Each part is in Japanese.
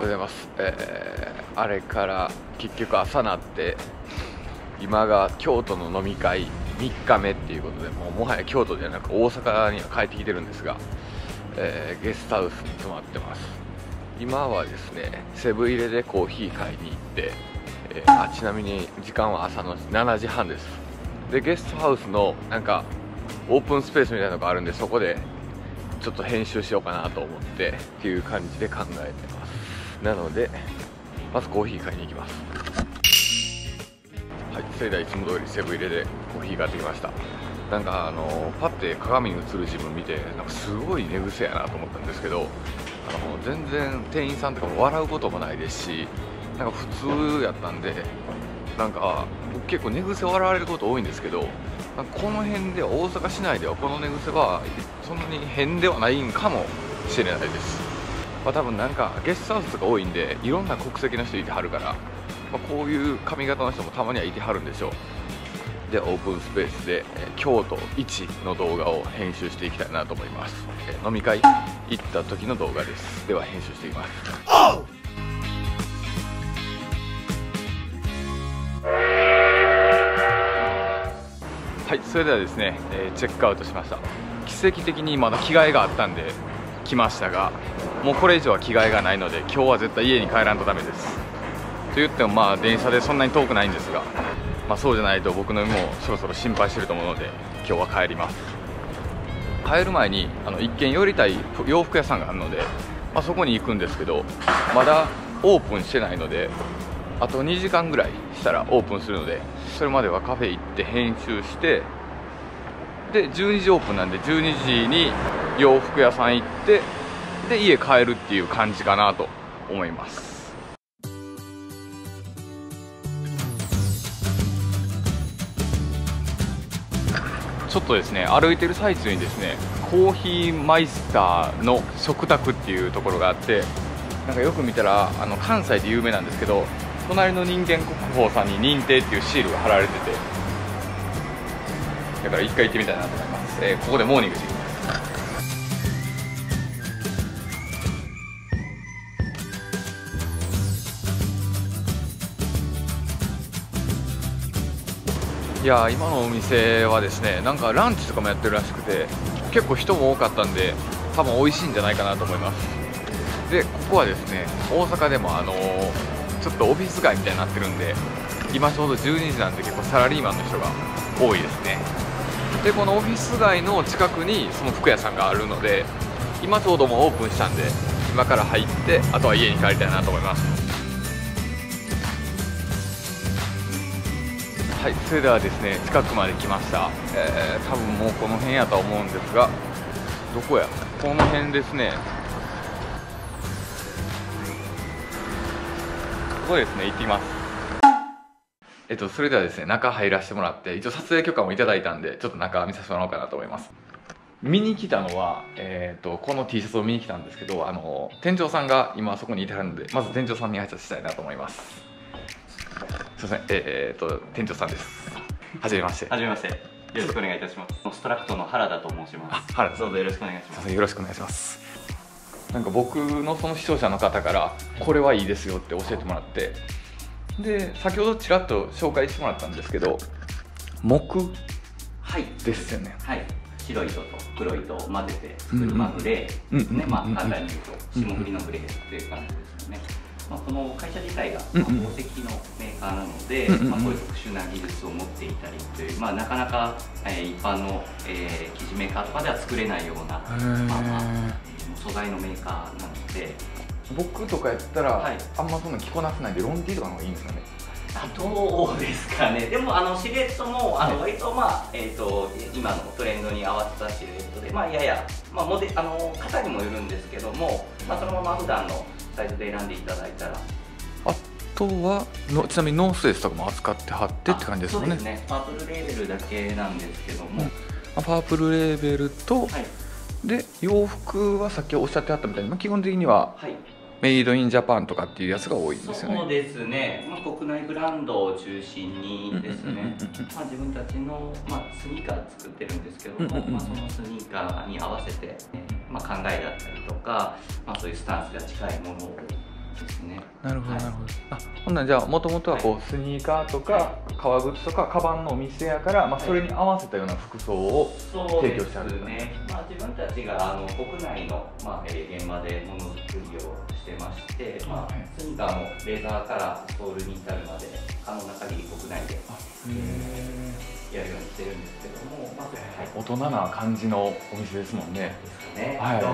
ございます、えー、あれから結局朝なって今が京都の飲み会3日目っていうことでもうもはや京都ではなく大阪には帰ってきてるんですが、えー、ゲストハウスに泊まってます。今はですねセブン入れでコーヒー買いに行って、えー、あちなみに時間は朝の7時半です。でゲストハウスのなんかオープンスペースみたいなのがあるんでそこでちょっと編集しようかなと思ってっていう感じで考えてます。なのでまずコーヒー買いに行きます。はいそれではいつも通りセブン入れでコーヒー買ってきました。なんかあのパッて鏡に映る自分見てなんかすごい寝癖やなと思ったんですけどあの全然店員さんとかも笑うこともないですしなんか普通やったんでなんか僕結構寝癖笑われること多いんですけどこの辺では大阪市内ではこの寝癖はそんなに変ではないんかもしれないです。まあ、多分なんかゲストハウスとか多いんでいろんな国籍の人いてはるから、まあ、こういう髪型の人もたまにはいてはるんでしょう。でオープンスペースで、えー、京都一の動画を編集していきたいなと思います、えー、飲み会行った時の動画です。では編集していきます。はいそれではですね、えー、チェックアウトしました。奇跡的にまだ着替えがあったんで来ましたがもうこれ以上は着替えがないので今日は絶対家に帰らんとダメです。と言ってもまあ電車でそんなに遠くないんですが、まあ、そうじゃないと僕の身もそろそろ心配してると思うので今日は帰ります。帰る前にあの一見寄りたい洋服屋さんがあるので、まあ、そこに行くんですけどまだオープンしてないのであと2時間ぐらいしたらオープンするのでそれまではカフェ行って編集してで12時オープンなんで12時に洋服屋さん行ってで家帰るっていう感じかなと思います。ちょっとですね歩いてる最中にですねコーヒーマイスターの食卓っていうところがあってなんかよく見たらあの関西で有名なんですけど隣の人間国宝さんに認定っていうシールが貼られててだから一回行ってみたいなと思います、えー、ここでモーニングしていや今のお店はですねなんかランチとかもやってるらしくて結構人も多かったんで多分美味しいんじゃないかなと思います。でここはですね大阪でもあのー、ちょっとオフィス街みたいになってるんで今ちょうど12時なんで結構サラリーマンの人が多いですね。でこのオフィス街の近くにその服屋さんがあるので今ちょうどもうオープンしたんで今から入ってあとは家に帰りたいなと思います。はいそれではですね近くまで来ました、えー、多分もうこの辺やと思うんですがどこや？この辺ですね。ここですね行ってきます。えっとそれではですね中入らせてもらって一応撮影許可もいただいたんでちょっと中見させてもらおうかなと思います。見に来たのは、えーと、この T シャツを見に来たんですけどあの店長さんが今そこにいてはるのでまず店長さんに挨拶したいなと思います。すみません、えー、っと店長さんです。はじめまして。はじめまして。よろしくお願いいたします。ストラクトの原田と申します。原田どうぞよろしくお願いします。よろしくお願いします。なんか僕のその視聴者の方からこれはいいですよって教えてもらってで先ほどちらっと紹介してもらったんですけど木はいですよねはい白い糸と黒い糸を混ぜて作る、まあ、グレーねまあ簡単に言うと霜降りのグレーっていう感じですよねまあ、この会社自体が宝石のメーカーなので、まあ、こういう特殊な技術を持っていたりという、まあ、なかなか、えー、一般の、えー、生地メーカーとかでは作れないような、まあまあ、素材のメーカーなので。僕とかやったら、はい、あんまそんな着こなせないでロンティーとかの方がいいんですかね。どうですかね。でもあのシルエットもあの割とまあ、えーと、今のトレンドに合わせたシルエットでまあやや、まあ、モデあの型にもよるんですけども、まあ、そのまま普段のサイズで選んでいただいたら。あとはのちなみにノースレスとかも扱ってはってって感じですよね。そうですね。パープルレーベルだけなんですけども、うん、パープルレーベルと、はい、で洋服はさっきおっしゃってあったみたいに、まあ、基本的には、はい。メイドインジャパンとかっていうやつが多いんですよね。そうですね。まあ、国内ブランドを中心にですね。まあ、自分たちの、まあ、スニーカー作ってるんですけども、まあ、そのスニーカーに合わせて、まあ、考えだったりとか、まあ、そういうスタンスが近いものをですね。なるほどなるほど、あほんならじゃあもともとはこうスニーカーとか革靴とかカバンのお店やから、まあ、それに合わせたような服装を提供ですしてあるんだね、まあ、自分たちがあの国内の、まあ、えー現場でものづくりをしてまして、まあはい、スニーカーもレーザーからソールに至るまで可能な限り国内でやるようにしてるんですけども、まあはい、大人な感じのお店ですもんね。ね、はい。ど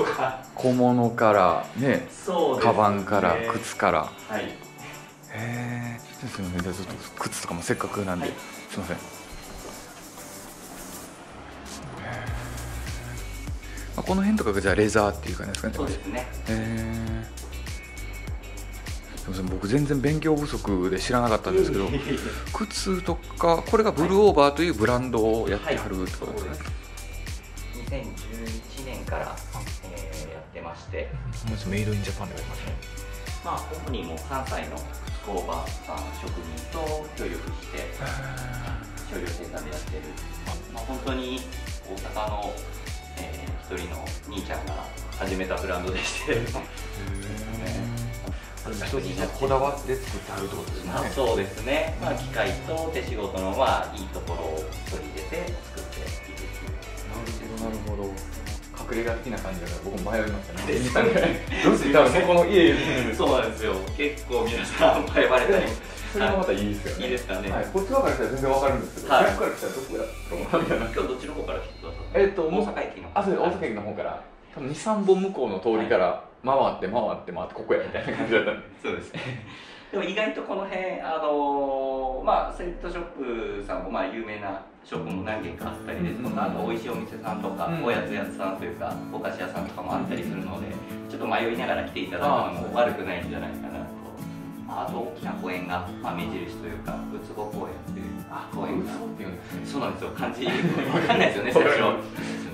うか。小物からねそうですね。カバンから靴から。はい。へえすみませんじゃあちょっと靴とかもせっかくなんで、はい。すみません。この辺とかがじゃあレザーっていう感じですかね。そうですね。へえすみません僕全然勉強不足で知らなかったんですけど靴とかこれがブルーオーバーというブランドをやってはるってことですね、2011年から、えーやってまして、メイドインジャパンでありますね。まあ、主にもう関西の靴工場さん職人と協力して少量生産でやってる、まあ、本当に大阪の、えー一人の兄ちゃんが始めたブランドでして一つこだわって作ってはるってことですね。まあ、そうですね、まあ、機械と手仕事のまあいいところを取り入れて作っているっていう。なるほどなるほど。隠れ家的な感じだから僕も迷いましたね。ですねどうして多分そこの家そうなんですよ。結構皆さん迷われたり。それがまたいいですよね。いいですかね。はい、こっち側から来たら全然わかるんですけど、はい。逆から来たらどこやろうみたいな今日どっちの方から来てくださった？えっと大阪駅のあそうです大阪駅の方から。多分23本向こうの通りから回って回って回ってここやみたいな感じだった。んでそうですね。でも意外とこの辺あのーまあセットショップさんもまあ有名なショップも何軒かあったりですとか、あと美味しいお店さんとか、うん。おやつ屋さんというかお菓子屋さんとかもあったりするのでちょっと迷いながら来ていただくのも悪くないんじゃないかなと。まああと大きな公園が、まあ、目印というかウツボ公園っていう。公園がそうなんですよ。漢字わかんないですよね最初。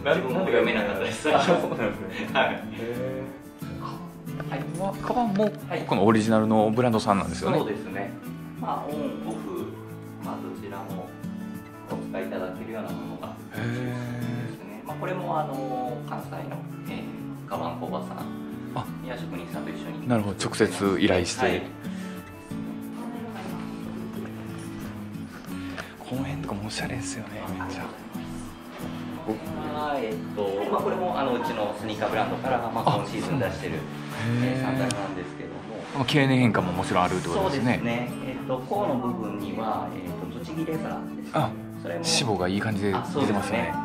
自分も読めなかったです。そうなんですね。はいはい、カバンもはいここのオリジナルのブランドさんなんですよね、そうですね。まあオンオフまあどちらもお使いいただけるようなものがへですね。まあこれもあの関西の、えー、カバン工場さん。あ。や職人さんと一緒に。なるほど。直接依頼して。はい。この辺とかもおしゃれですよねめっちゃ。まあえっとまあこれもあのうちのスニーカーブランドからまああ。今シーズン出してるえーサンダルなんですけども。まあ経年変化ももちろんあるってこそうとでね。ですすね。えっと甲の部分にはえっと栃木レザーですね。あそれも脂肪がいい感じで出てますよね。ま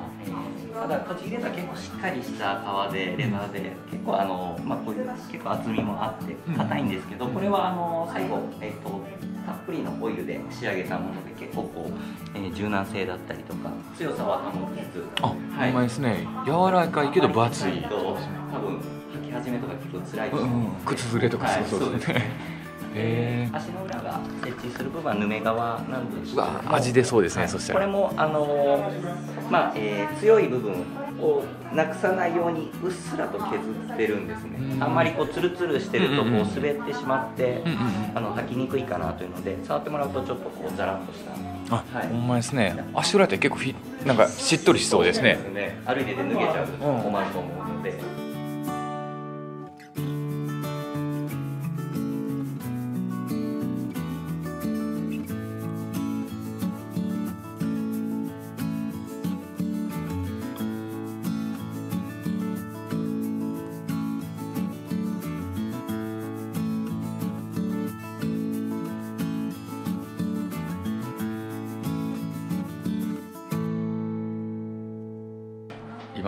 あえーただ栃木レザー結構しっかりした革でレザーで結構あのまあこういう結構厚みもあって硬いんですけど、これはあの最後えっ、とたっぷりのオイルで仕上げたもので結構こう、えー柔軟性だったりとか強さは保ちつつ。あ、はい。ほんまですね。柔らかいけど分厚い。と多分履き始めとか結構辛いうんうん靴ずれとかはいそうそう。ですね。足の裏が設置する部分はヌメ革なんですけど味出そうですねはい。そしたら。これもあのーまあ、えー強い部分をなくさないようにうっすらと削ってるんですね。うん。あんまりこうツルツルしてるとこう滑ってしまってうんうんうん。あの履きにくいかなというので触ってもらうとちょっとこうザラッとした。あ、はい。ほんまですね。足裏って結構なんかしっとりしそうですね。ね。歩いてて脱げちゃうと困ると思うので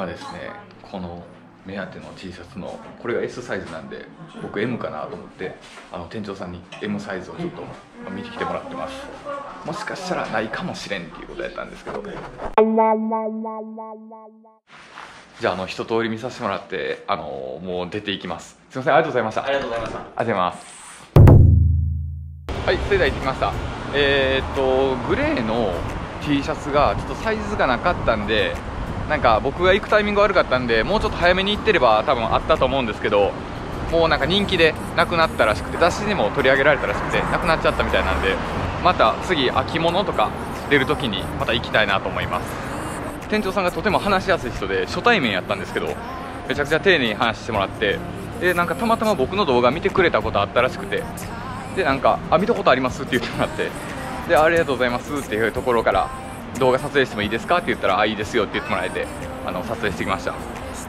今ですねこの目当ての T シャツのこれが S サイズなんで僕 M かなと思ってあの店長さんに M サイズをちょっと見てきてもらってます。もしかしたらないかもしれんっていうことやったんですけど。じゃああの一通り見させてもらってあのもう出ていきます。すいませんありがとうございました。ありがとうございましたありがとうございます。はいそれでは行ってきました。えーっとグレーの T シャツがちょっとサイズがなかったんでなんか僕が行くタイミング悪かったんでもうちょっと早めに行ってれば多分あったと思うんですけどもうなんか人気でなくなったらしくて雑誌にも取り上げられたらしくてなくなっちゃったみたいなんでまた次秋物とか出るときにまた行きたいなと思います。店長さんがとても話しやすい人で初対面やったんですけどめちゃくちゃ丁寧に話してもらってでなんかたまたま僕の動画見てくれたことあったらしくてでなんかあ見たことありますって言ってもらってでありがとうございますっていうところから動画撮影してもいいですかって言ったらあいいですよって言ってもらえてあの撮影してきました。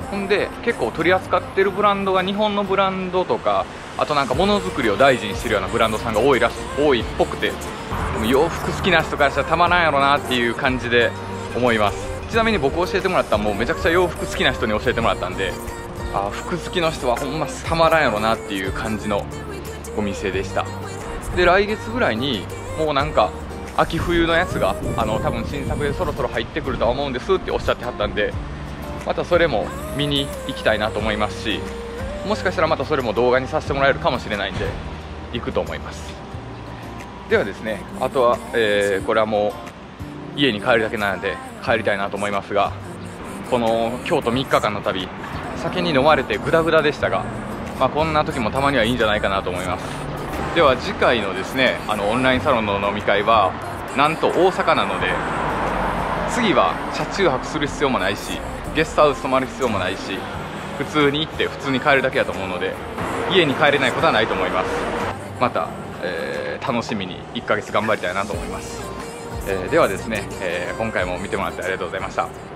ほんで結構取り扱ってるブランドが日本のブランドとかあとなんかものづくりを大事にしてるようなブランドさんが多いらし多いっぽくて。でも洋服好きな人からしたらたまらんやろなっていう感じで思います。ちなみに僕教えてもらったもうめちゃくちゃ洋服好きな人に教えてもらったんであ服好きの人はほんまたまらんやろなっていう感じのお店でした。で来月ぐらいにもうなんか秋冬のやつがあの多分新作でそろそろ入ってくるとは思うんですっておっしゃってはったんでまたそれも見に行きたいなと思いますしもしかしたらまたそれも動画にさせてもらえるかもしれないんで行くと思います。ではですねあとは、えー、これはもう家に帰るだけなので帰りたいなと思いますがこの京都3日間の旅酒に飲まれてグダグダでしたが、まあ、こんな時もたまにはいいんじゃないかなと思います。では次回のですねあのオンラインサロンの飲み会はなんと大阪なので次は車中泊する必要もないしゲストハウス泊まる必要もないし普通に行って普通に帰るだけだと思うので家に帰れないことはないと思います。また、えー、楽しみに1ヶ月頑張りたいなと思います、えー、ではですね、えー、今回も見てもらってありがとうございました。